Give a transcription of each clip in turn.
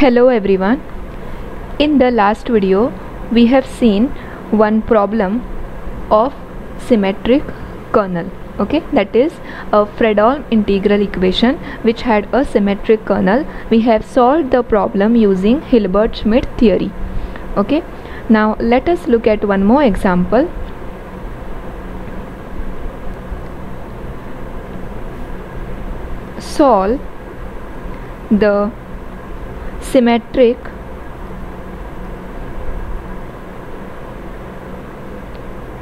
Hello everyone. In the last video, we have seen one problem of symmetric kernel. Okay, that is a Fredholm integral equation which had a symmetric kernel. We have solved the problem using Hilbert-Schmidt theory. Okay, now let us look at one more example. Solve the symmetric.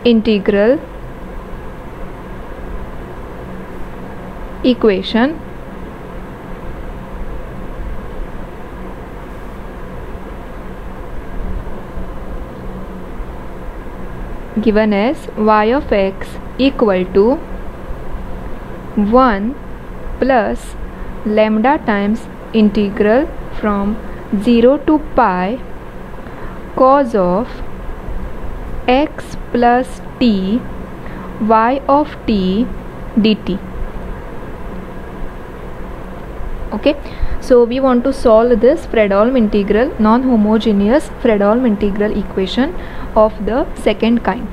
Integral. Equation. Given as y of x equal to 1 plus lambda times integral from 0 to pi cos of x plus t y of t dt. Okay? So we want to solve this Fredholm integral non-homogeneous Fredholm integral equation of the second kind.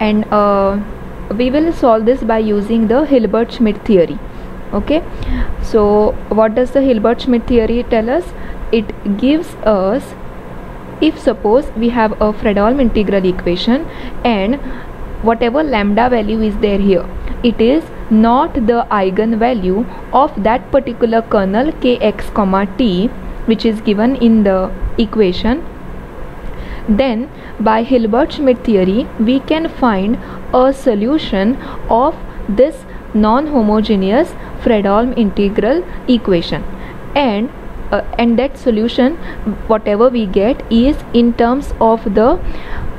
And uh, we will solve this by using the Hilbert-Schmidt theory okay? So what does the Hilbert-Schmidt theory tell us? It gives us if suppose we have a Fredholm integral equation and whatever lambda value is there here it is not the eigenvalue of that particular kernel kx comma t which is given in the equation. Then by Hilbert-Schmidt theory we can find a solution of this non-homogeneous Fredholm integral equation. And uh, and that solution whatever we get is in terms of the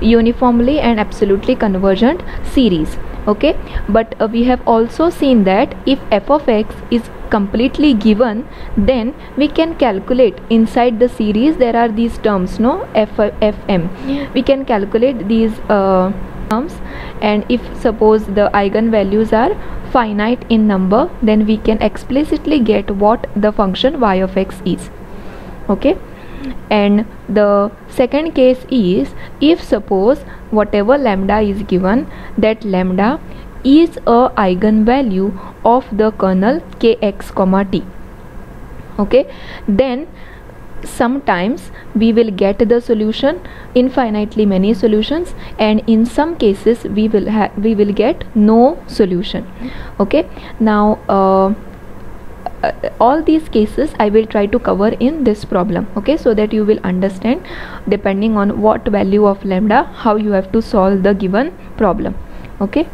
uniformly and absolutely convergent series. Okay? But uh, we have also seen that if f of x is completely given then we can calculate inside the series there are these terms no? F fm we can calculate these uh, terms. And if suppose the eigenvalues are finite in number then we can explicitly get what the function y of x is. Okay? And the second case is if suppose whatever lambda is given that lambda is a eigenvalue of the kernel kx comma t. Okay? Then sometimes we will get the solution infinitely many solutions and in some cases we will have we will get no solution. Okay? Now uh, uh, all these cases I will try to cover in this problem. Okay? So that you will understand depending on what value of lambda how you have to solve the given problem. Okay?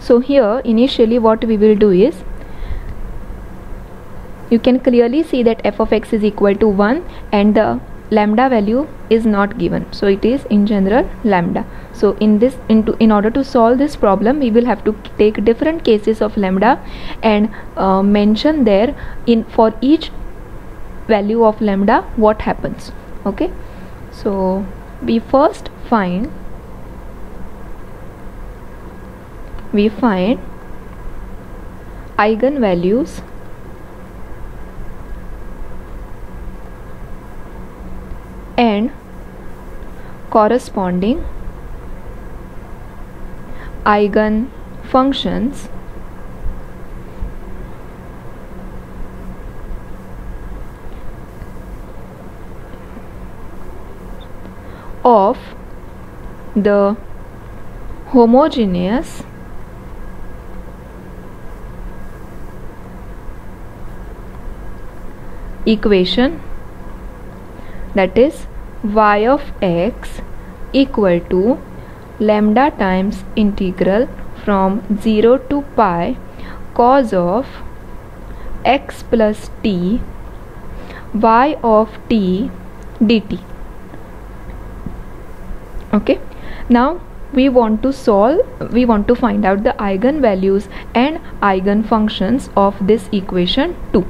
So here initially what we will do is you can clearly see that f of x is equal to 1 and the lambda value is not given. So it is in general lambda. So in this into in order to solve this problem we will have to take different cases of lambda and uh, mention there in for each value of lambda what happens. Okay? So we first find we find eigenvalues and corresponding eigen functions of the homogeneous equation that is y of x equal to lambda times integral from 0 to pi cos of x plus t y of t dt. Okay? Now we want to solve we want to find out the eigenvalues and eigenfunctions of this equation 2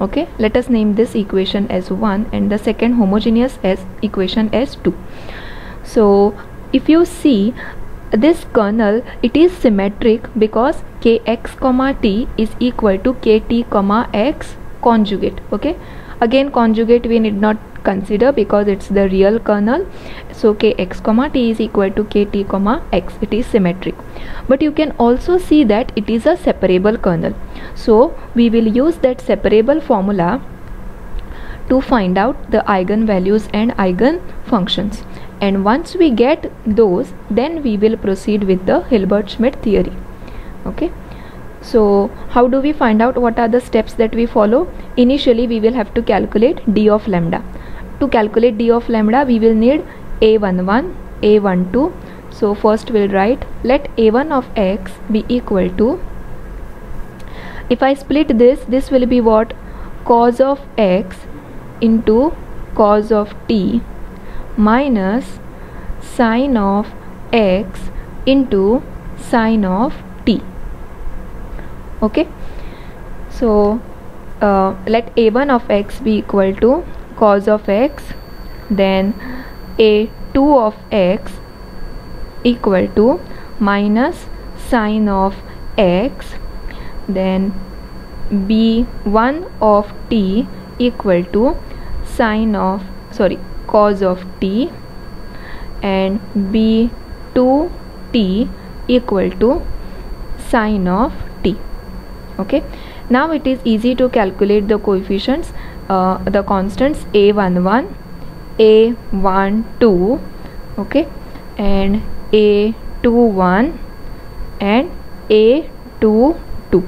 okay? Let us name this equation as 1 and the second homogeneous as equation as 2 so if you see this kernel it is symmetric because kx comma t is equal to kt comma x conjugate. Okay? Again conjugate we need not consider because it's the real kernel. So kx comma t is equal to kt comma x. It is symmetric. But you can also see that it is a separable kernel. So we will use that separable formula to find out the eigenvalues and eigen functions and once we get those then we will proceed with the Hilbert-Schmidt theory. Okay? So how do we find out what are the steps that we follow? Initially we will have to calculate d of lambda to calculate d of lambda we will need a11 a12 so first we'll write let a1 of x be equal to if I split this this will be what? Cos of x into cos of t minus sine of x into sine of t. Okay? So uh, let a1 of x be equal to cos of x then a2 of x equal to minus sine of x then b1 of t equal to sine of sorry cos of t and b2t equal to sine of t. Okay? Now it is easy to calculate the coefficients uh, the constants a11 a12 okay and a21 and a22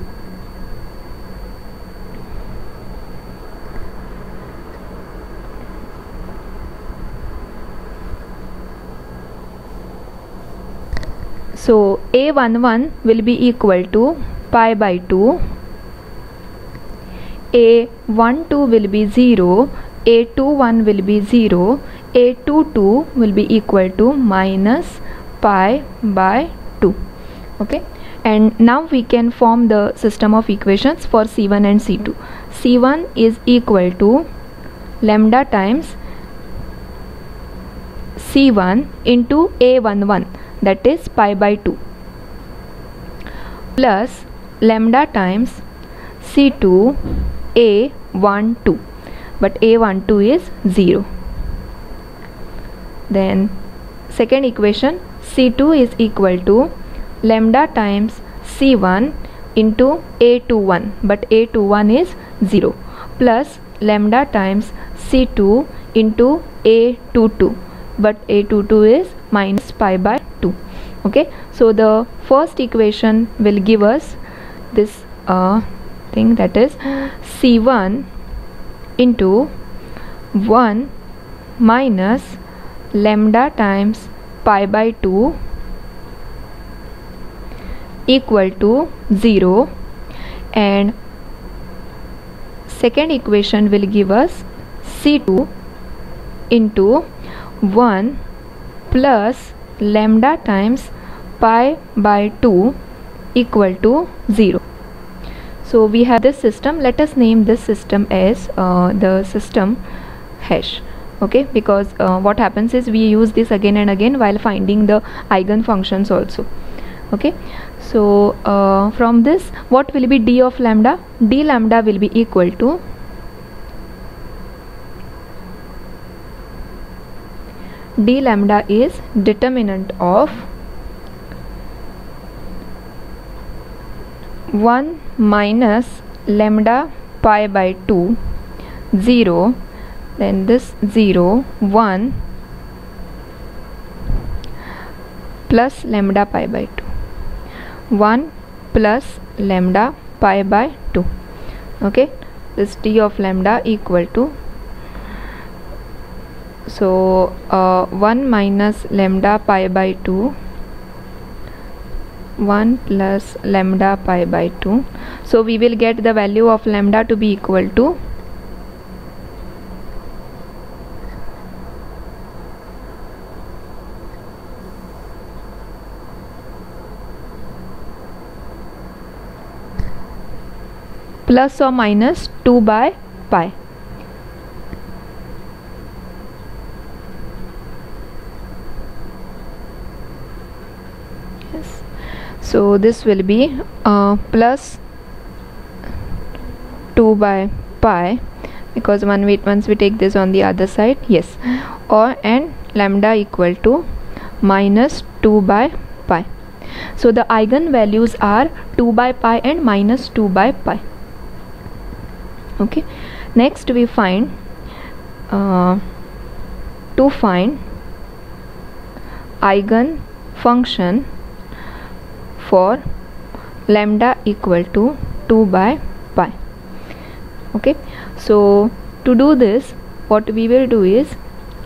so a11 will be equal to pi by 2 a12 will be 0 a21 will be 0 a22 will be equal to minus pi by 2 okay? And now we can form the system of equations for c1 and c2 c1 is equal to lambda times c1 into a11 that is pi by 2 plus lambda times c2 a12 but a12 is 0 then second equation c2 is equal to lambda times c1 into a21 but a21 is 0 plus lambda times c2 into a22 but a22 is minus pi by 2 okay? So the first equation will give us this uh, that is C1 into 1 minus lambda times pi by 2 equal to 0 and second equation will give us C2 into 1 plus lambda times pi by 2 equal to 0 so we have this system. Let us name this system as uh, the system hash. Okay? Because uh, what happens is we use this again and again while finding the eigen functions also. Okay? So uh, from this what will be d of lambda? D lambda will be equal to d lambda is determinant of 1 minus lambda pi by 2 0 then this 0 1 plus lambda pi by 2 1 plus lambda pi by 2 okay this t of lambda equal to so uh, 1 minus lambda pi by 2 1 plus lambda pi by 2 so we will get the value of lambda to be equal to plus or minus 2 by pi so this will be uh, plus 2 by pi because one we, once we take this on the other side yes. Or and lambda equal to minus 2 by pi. So the eigenvalues are 2 by pi and minus 2 by pi. Okay. Next we find uh, to find eigen function for lambda equal to 2 by pi. Okay so to do this what we will do is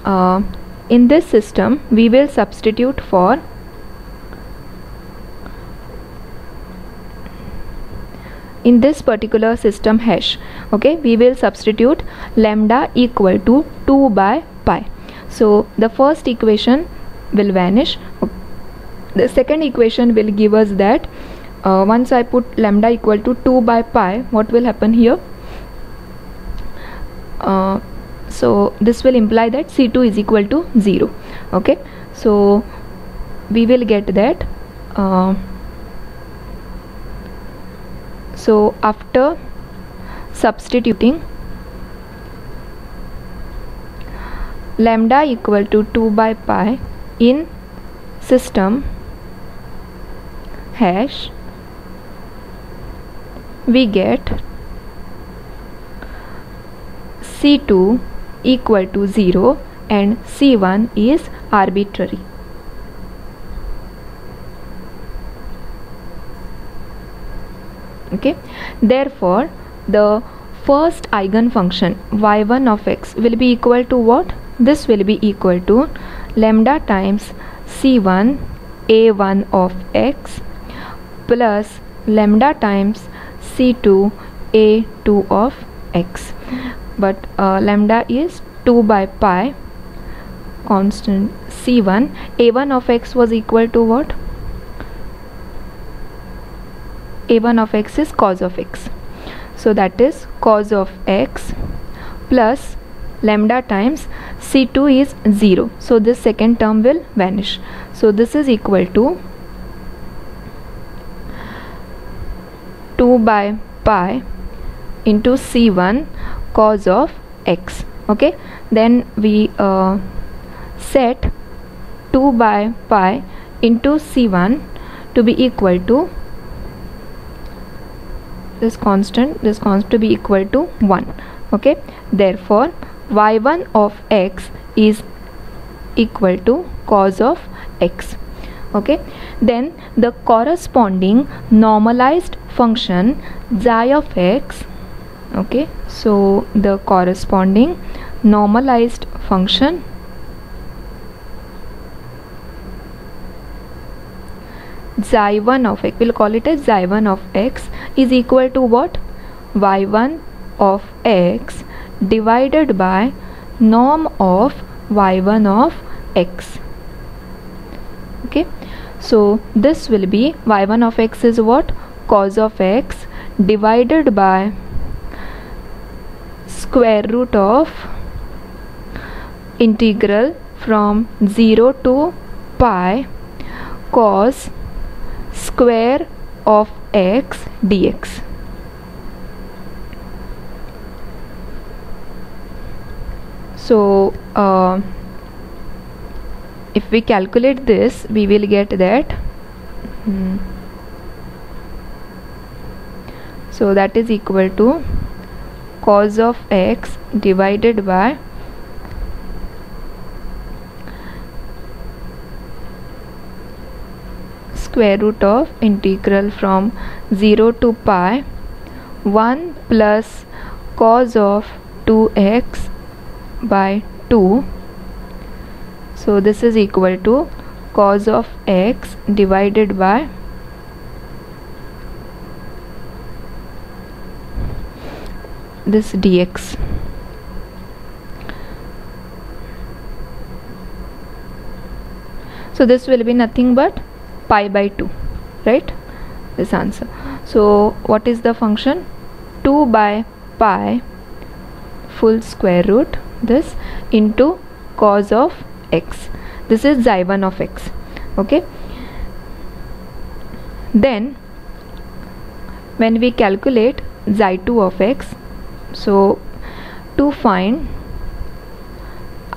uh, in this system we will substitute for in this particular system hash. Okay we will substitute lambda equal to 2 by pi. So the first equation will vanish the second equation will give us that uh, once I put lambda equal to 2 by pi what will happen here? Uh, so this will imply that c2 is equal to 0 okay? So we will get that uh, so after substituting lambda equal to 2 by pi in system hash we get c2 equal to 0 and c1 is arbitrary. Okay? Therefore the first eigenfunction y1 of x will be equal to what? This will be equal to lambda times c1 a1 of x plus lambda times c2 a2 of x. But uh, lambda is 2 by pi constant c1 a1 of x was equal to what? A1 of x is cos of x. So that is cos of x plus lambda times c2 is 0 so this second term will vanish. So this is equal to 2 by pi into c1 cos of x okay? Then we uh, set 2 by pi into c1 to be equal to this constant this constant to be equal to 1 okay? Therefore y1 of x is equal to cos of x okay? Then the corresponding normalized function xi of x okay? So the corresponding normalized function xi1 of x we'll call it as xi1 of x is equal to what? y1 of x divided by norm of y1 of x so this will be y1 of x is what? Cos of x divided by square root of integral from 0 to pi cos square of x dx. So uh, if we calculate this we will get that hmm, so that is equal to cos of x divided by square root of integral from 0 to pi 1 plus cos of 2x by 2 so this is equal to cos of x divided by this dx. So this will be nothing but pi by 2 right? This answer. So what is the function? 2 by pi full square root this into cos of x. This is xi1 of x. Okay? Then when we calculate xi2 of x so to find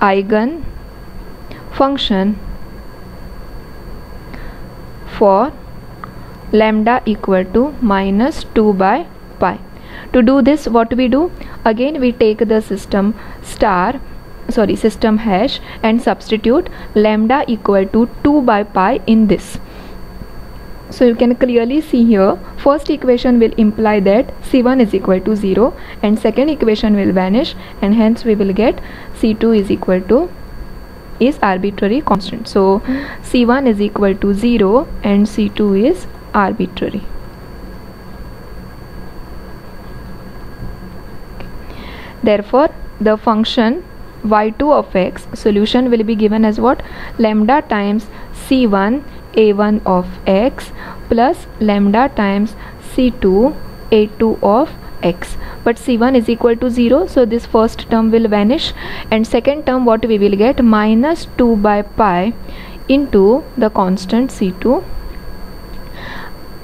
eigen function for lambda equal to minus 2 by pi. To do this what we do? Again we take the system star sorry system hash and substitute lambda equal to 2 by pi in this. So you can clearly see here first equation will imply that c1 is equal to 0 and second equation will vanish and hence we will get c2 is equal to is arbitrary constant. So c1 is equal to 0 and c2 is arbitrary. Therefore the function y2 of x. Solution will be given as what? Lambda times c1 a1 of x plus lambda times c2 a2 of x. But c1 is equal to 0 so this first term will vanish. And second term what we will get? Minus 2 by pi into the constant c2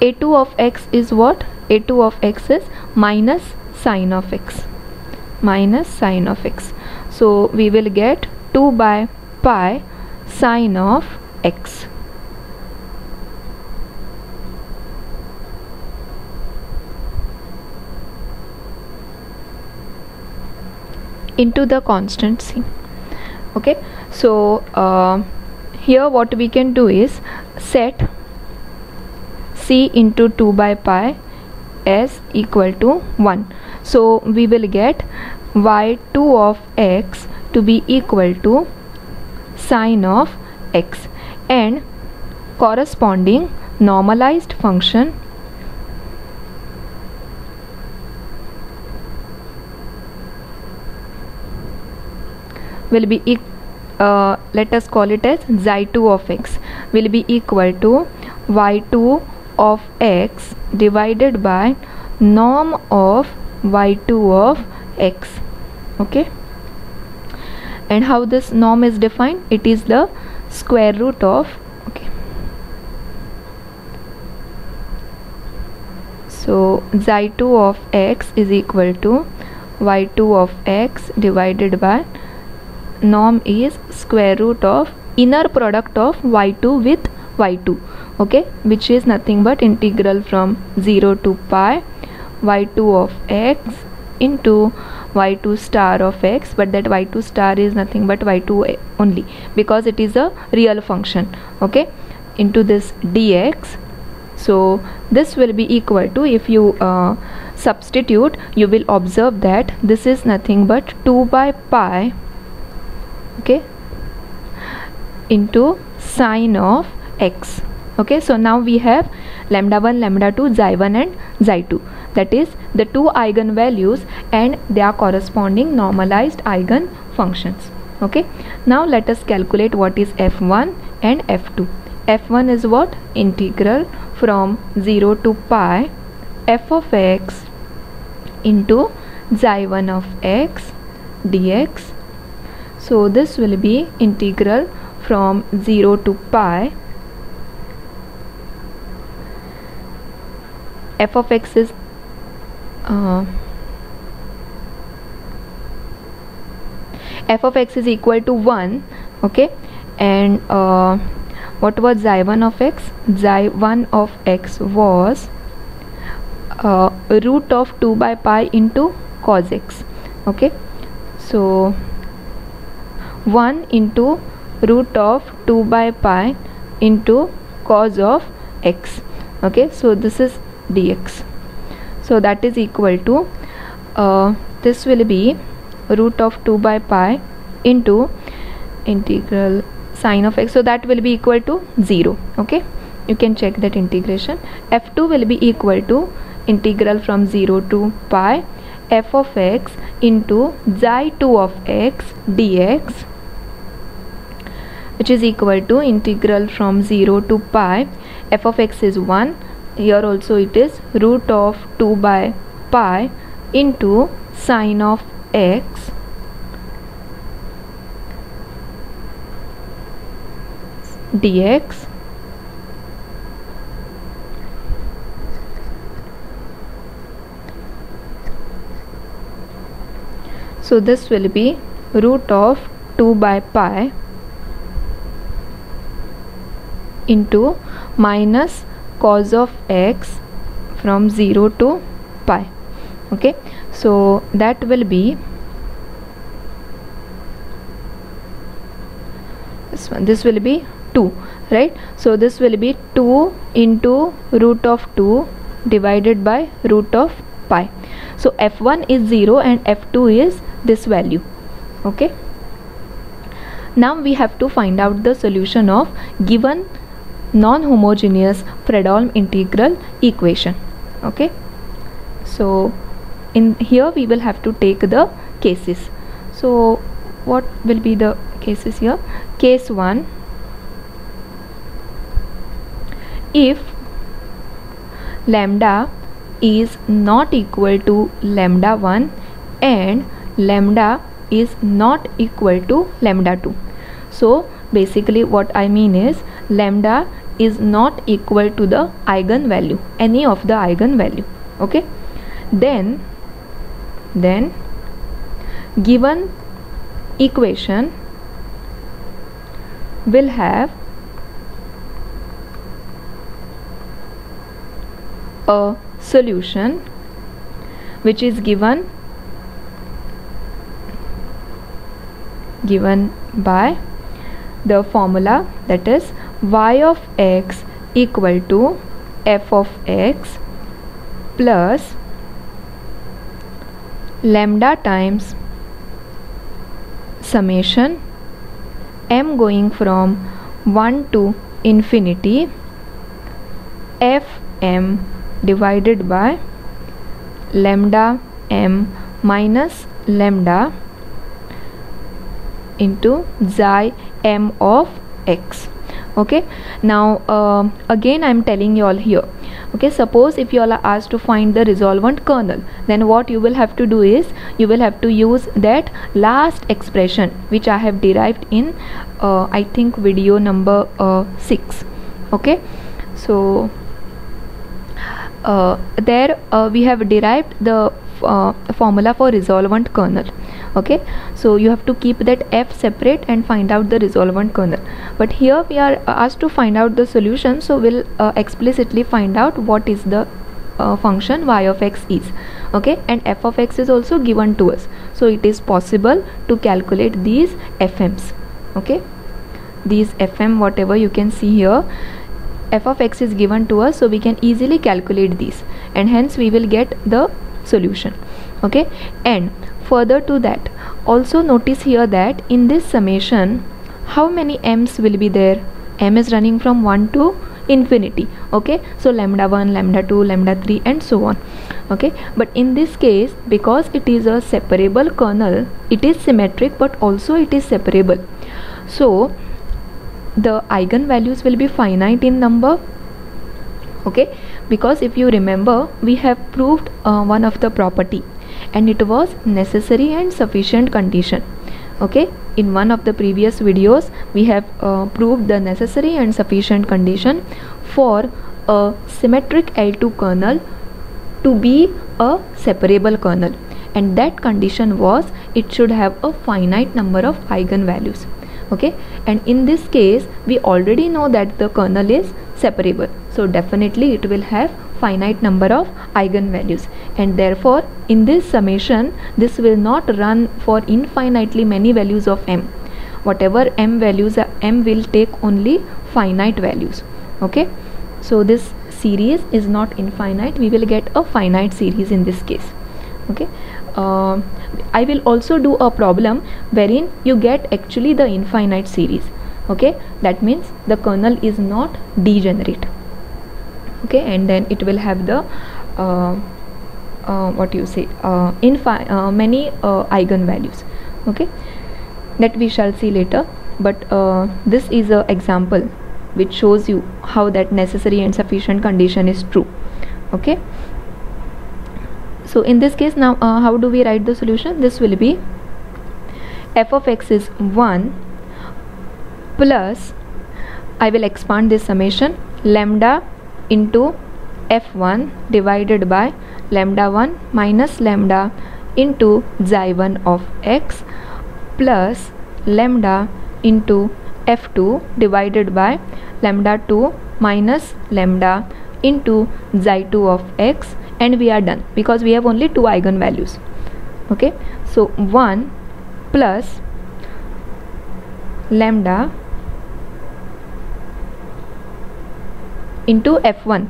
a2 of x is what? A2 of x is minus sine of x. Minus sine of x so we will get 2 by pi sine of x. Into the constant c. Okay? So uh, here what we can do is set c into 2 by pi as equal to 1 so we will get y2 of x to be equal to sine of x and corresponding normalized function will be uh, let us call it as xi2 of x will be equal to y2 of x divided by norm of y2 of x okay? And how this norm is defined? It is the square root of okay. So xi2 of x is equal to y2 of x divided by norm is square root of inner product of y2 with y2 okay? Which is nothing but integral from 0 to pi y2 of x into y2 star of x but that y2 star is nothing but y2 only because it is a real function okay? Into this dx so this will be equal to if you uh, substitute you will observe that this is nothing but 2 by pi okay? Into sine of x okay? So now we have lambda 1 lambda 2 xi1 and xi2 that is the two eigenvalues and their corresponding normalized eigen functions. Okay? Now let us calculate what is f1 and f2 f1 is what? Integral from 0 to pi f of x into xi1 of x dx. So this will be integral from 0 to pi f of x is uh, f of x is equal to 1 okay? And uh, what was xi1 of x? Xi1 of x was uh, root of 2 by pi into cos x okay? So 1 into root of 2 by pi into cos of x okay? So this is dx. So that is equal to uh, this will be root of 2 by pi into integral sine of x. So that will be equal to 0 okay? You can check that integration. F2 will be equal to integral from 0 to pi. F of x into xi2 of x dx which is equal to integral from 0 to pi. F of x is 1 here also it is root of 2 by pi into sine of x dx so this will be root of 2 by pi into minus cos of x from 0 to pi. Okay so that will be this one. This will be 2 right? So this will be 2 into root of 2 divided by root of pi. So f1 is 0 and f2 is this value okay? Now we have to find out the solution of given non-homogeneous Fredholm integral equation okay? So in here we will have to take the cases. So what will be the cases here? Case 1 if lambda is not equal to lambda 1 and lambda is not equal to lambda 2 so basically what I mean is lambda is not equal to the eigenvalue any of the eigenvalue okay? Then then given equation will have a solution which is given given by the formula that is y of x equal to f of x plus lambda times summation m going from 1 to infinity f m divided by lambda m minus lambda into xi m of x. Okay? Now uh, again i'm telling you all here okay suppose if you all are asked to find the resolvent kernel then what you will have to do is you will have to use that last expression which i have derived in uh, i think video number uh, 6 okay? So uh, there uh, we have derived the uh, formula for resolvent kernel okay? So you have to keep that f separate and find out the resolvent kernel but here we are asked to find out the solution so we'll uh, explicitly find out what is the uh, function y of x is. Okay? And f of x is also given to us. So it is possible to calculate these fm's okay? These fm whatever you can see here f of x is given to us so we can easily calculate these. And hence we will get the solution. Okay? And further to that. Also notice here that in this summation how many m's will be there? M is running from 1 to infinity okay? So lambda 1 lambda 2 lambda 3 and so on okay? But in this case because it is a separable kernel it is symmetric but also it is separable. So the eigenvalues will be finite in number okay? Because if you remember we have proved uh, one of the property and it was necessary and sufficient condition. Okay? In one of the previous videos we have uh, proved the necessary and sufficient condition for a symmetric L2 kernel to be a separable kernel. And that condition was it should have a finite number of eigenvalues. Okay? And in this case we already know that the kernel is separable. So definitely it will have finite number of eigenvalues. And therefore in this summation this will not run for infinitely many values of m. Whatever m values m will take only finite values. Okay? So this series is not infinite. We will get a finite series in this case. Okay? Uh, I will also do a problem wherein you get actually the infinite series. Okay? That means the kernel is not degenerate okay and then it will have the uh, uh, what you say uh, uh, many eigenvalues okay that we shall see later. But this is a example which shows you how that necessary and sufficient condition is true. Okay so in this case now uh, how do we write the solution? This will be f of x is 1 plus I will expand this summation lambda into f1 divided by lambda 1 minus lambda into xi 1 of x plus lambda into f2 divided by lambda 2 minus lambda into xi2 of x and we are done because we have only two eigenvalues. Okay? So 1 plus lambda into f1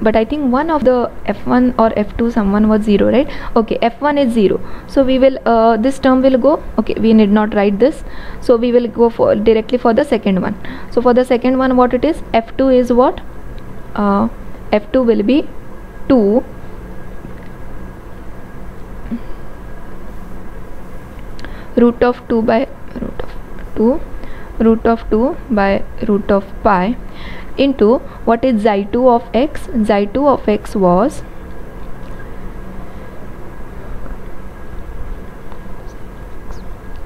but i think one of the f1 or f2 someone was 0 right? Okay f1 is 0 so we will uh, this term will go okay we need not write this. So we will go for directly for the second one. So for the second one what it is? F2 is what? Uh, f2 will be 2 root of 2 by root of 2 root of 2 by root of pi into what is xi2 of x. xi2 of x was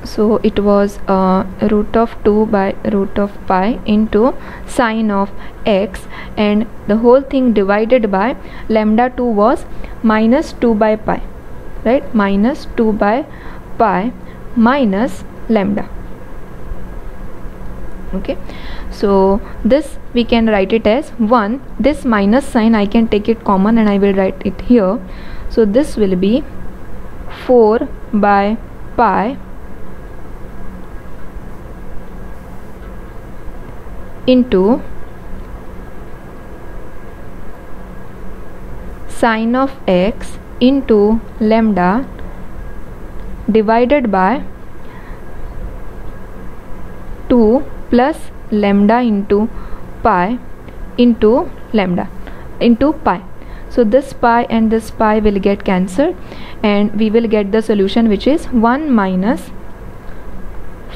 so it was uh, root of 2 by root of pi into sine of x. And the whole thing divided by lambda 2 was minus 2 by pi right? Minus 2 by pi minus lambda okay? So this we can write it as 1 this minus sign I can take it common and I will write it here. So this will be 4 by pi into sine of x into lambda divided by 2 plus lambda into pi into lambda into pi. So this pi and this pi will get cancelled and we will get the solution which is 1 minus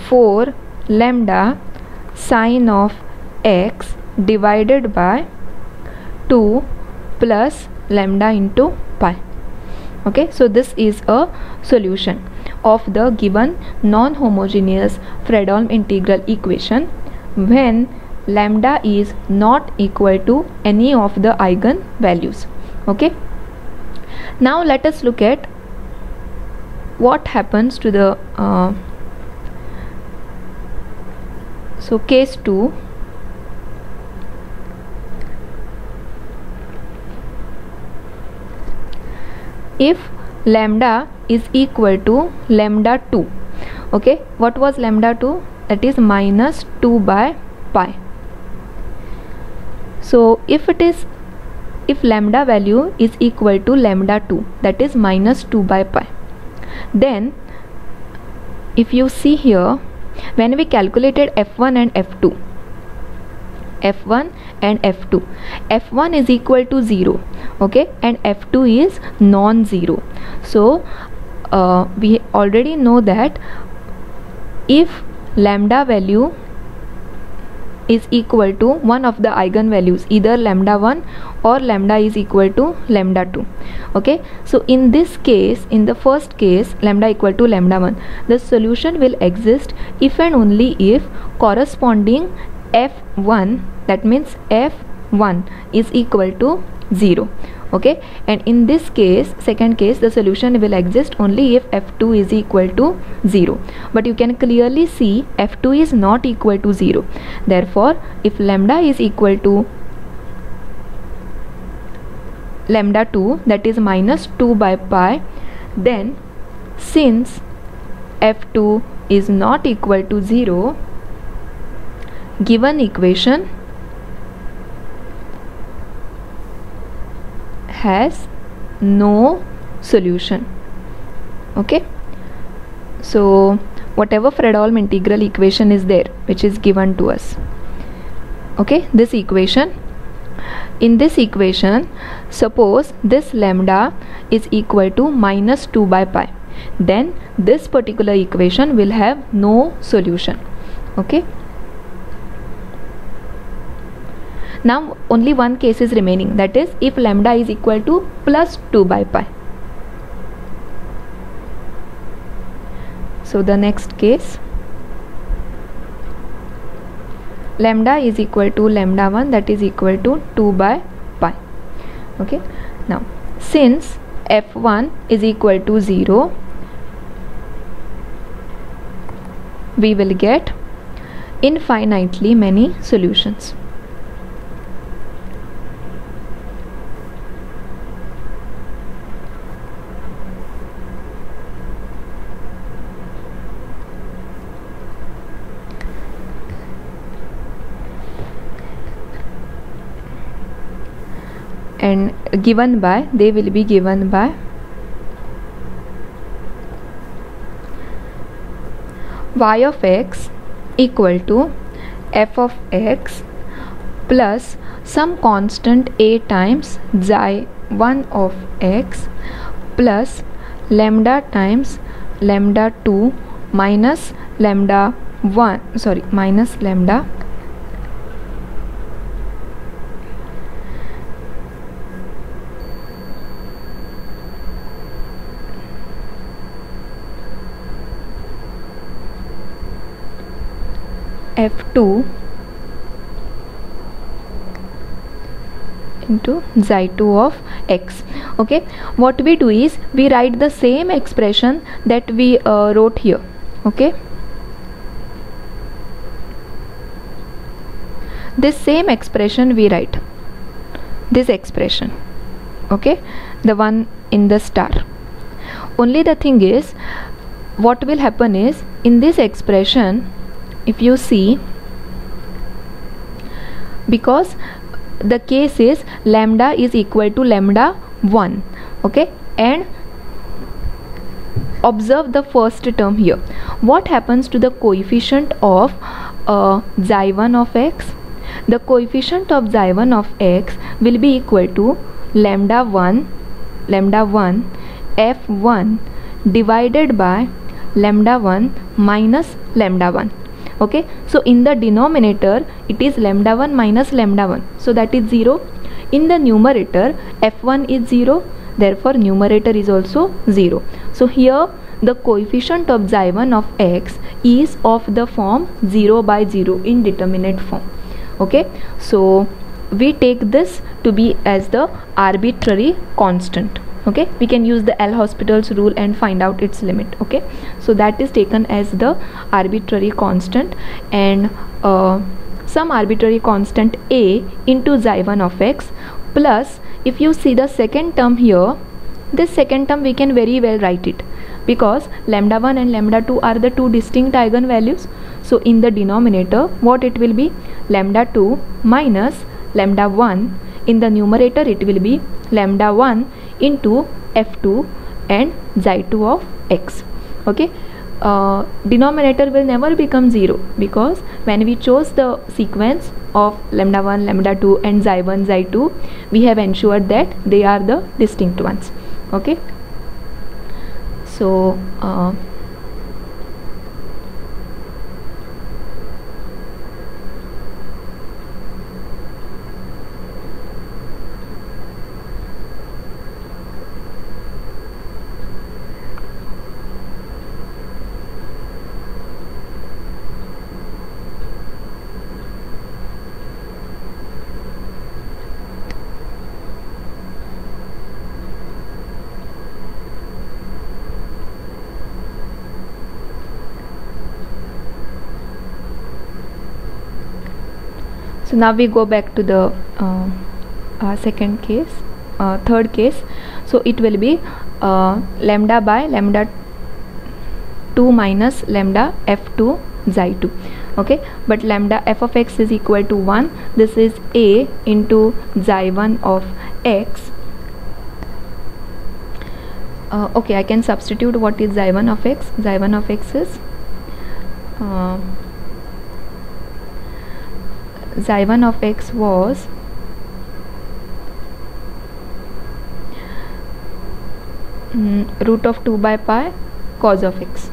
4 lambda sine of x divided by 2 plus lambda into pi. Okay so this is a solution of the given non-homogeneous Fredholm integral equation when lambda is not equal to any of the eigen values. Okay? Now let us look at what happens to the uh, so case 2 if lambda is equal to lambda 2 okay what was lambda 2 that is minus 2 by pi. So if it is if lambda value is equal to lambda 2 that is minus 2 by pi then if you see here when we calculated f1 and f2 f1 and f2 f1 is equal to 0 okay? And f2 is non-zero. So uh, we already know that if lambda value is equal to one of the eigenvalues either lambda 1 or lambda is equal to lambda 2 okay? So in this case in the first case lambda equal to lambda 1 the solution will exist if and only if corresponding f1 that means f1 is equal to 0 okay? And in this case second case the solution will exist only if f2 is equal to 0 but you can clearly see f2 is not equal to 0 therefore if lambda is equal to lambda 2 that is minus 2 by pi then since f2 is not equal to 0 given equation has no solution. Okay? So whatever Fredholm integral equation is there which is given to us. Okay? This equation. In this equation suppose this lambda is equal to minus 2 by pi. Then this particular equation will have no solution. Okay Now only one case is remaining that is if lambda is equal to plus 2 by pi. So the next case lambda is equal to lambda 1 that is equal to 2 by pi. Okay. Now since f1 is equal to 0 we will get infinitely many solutions. And given by they will be given by. Y of x equal to f of x plus some constant a times xi 1 of x plus lambda times lambda 2 minus lambda 1 sorry minus lambda f2 into xi2 of x. Okay? What we do is we write the same expression that we uh, wrote here. Okay? This same expression we write. This expression. Okay? The one in the star. Only the thing is what will happen is in this expression if you see because the case is lambda is equal to lambda 1 okay? And observe the first term here. What happens to the coefficient of uh, xi1 of x? The coefficient of xi1 of x will be equal to lambda 1 lambda 1 f1 divided by lambda 1 minus lambda 1 okay? So in the denominator it is lambda 1 minus lambda 1 so that is 0 in the numerator f1 is 0 therefore numerator is also 0 so here the coefficient of xi1 of x is of the form 0 by 0 indeterminate form. Okay? So we take this to be as the arbitrary constant okay? We can use the L'Hospital's rule and find out its limit. Okay? So that is taken as the arbitrary constant and uh, some arbitrary constant a into xi1 of x plus if you see the second term here this second term we can very well write it because lambda 1 and lambda 2 are the two distinct eigenvalues. So in the denominator what it will be? Lambda 2 minus lambda 1 in the numerator it will be lambda 1 into f2 and xi2 of x. Okay? Uh, denominator will never become 0 because when we chose the sequence of lambda 1 lambda 2 and xi1 xi2 we have ensured that they are the distinct ones. Okay? So uh, so now we go back to the uh, uh, second case uh, third case. So it will be uh, lambda by lambda 2 minus lambda f2 xi2 okay? But lambda f of x is equal to 1 this is a into xi1 of x. Uh, okay I can substitute what is xi1 of x. Xi1 of x is uh, xi1 of x was mm, root of 2 by pi cos of x.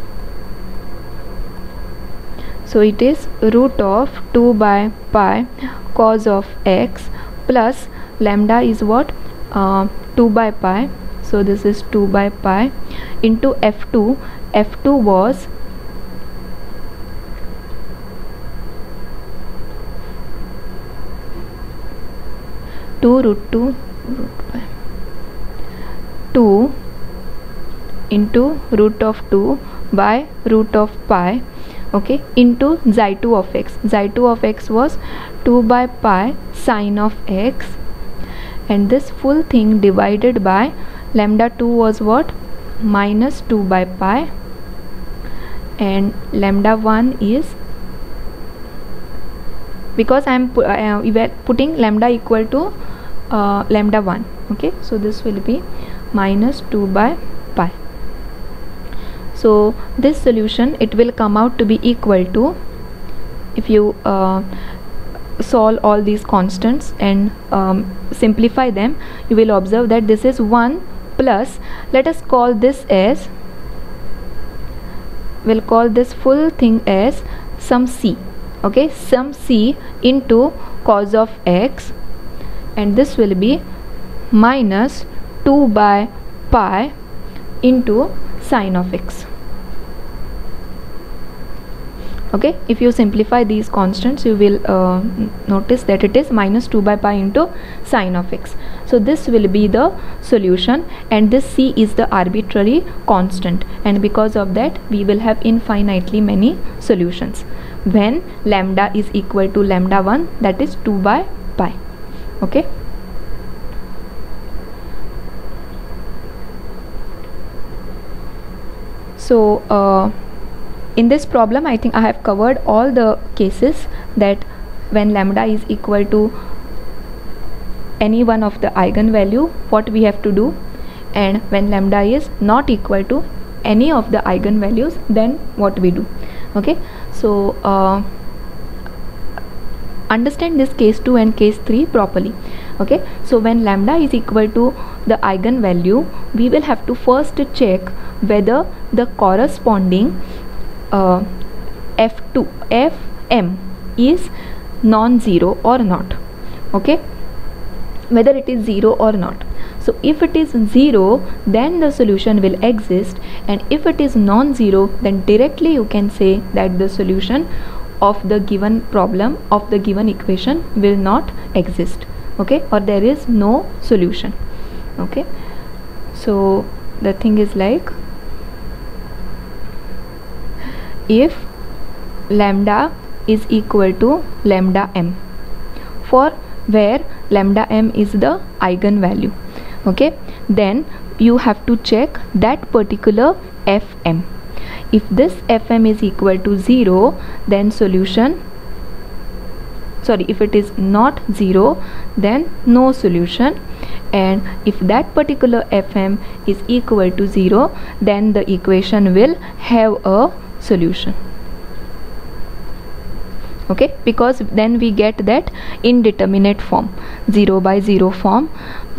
So it is root of 2 by pi cos of x plus lambda is what? Uh, 2 by pi. So this is 2 by pi into f2 f2 was 2 root 2 root by 2 into root of 2 by root of pi okay into xi2 of x. xi2 of x was 2 by pi sine of x. And this full thing divided by lambda 2 was what? Minus 2 by pi. And lambda 1 is because I am pu uh, putting lambda equal to uh, lambda 1 okay? So this will be minus 2 by pi. So this solution it will come out to be equal to if you uh, solve all these constants and um, simplify them you will observe that this is 1 plus let us call this as we'll call this full thing as some c okay? Some c into cos of x and this will be minus 2 by pi into sine of x. Okay? If you simplify these constants you will uh, notice that it is minus 2 by pi into sine of x. So this will be the solution and this c is the arbitrary constant and because of that we will have infinitely many solutions. When lambda is equal to lambda 1 that is 2 by pi okay? So uh, in this problem I think I have covered all the cases that when lambda is equal to any one of the eigenvalue what we have to do. And when lambda is not equal to any of the eigenvalues then what we do. Okay? So uh, understand this case 2 and case 3 properly okay? So when lambda is equal to the eigenvalue we will have to first check whether the corresponding uh, f2 fm is non-zero or not okay? Whether it is 0 or not. So if it is 0 then the solution will exist and if it is non-zero then directly you can say that the solution of the given problem of the given equation will not exist okay? Or there is no solution okay? So the thing is like if lambda is equal to lambda m for where lambda m is the eigenvalue okay? Then you have to check that particular fm if this fm is equal to 0 then solution sorry if it is not 0 then no solution. And if that particular fm is equal to 0 then the equation will have a solution. Okay? Because then we get that indeterminate form 0 by 0 form.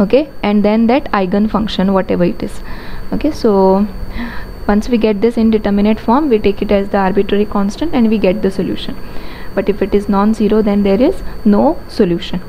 Okay? And then that eigen function whatever it is. Okay? So once we get this indeterminate form we take it as the arbitrary constant and we get the solution. But if it is non-zero then there is no solution